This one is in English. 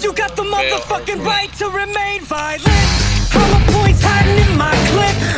You got the motherfucking right to remain violent. Hollow points hiding in my clip.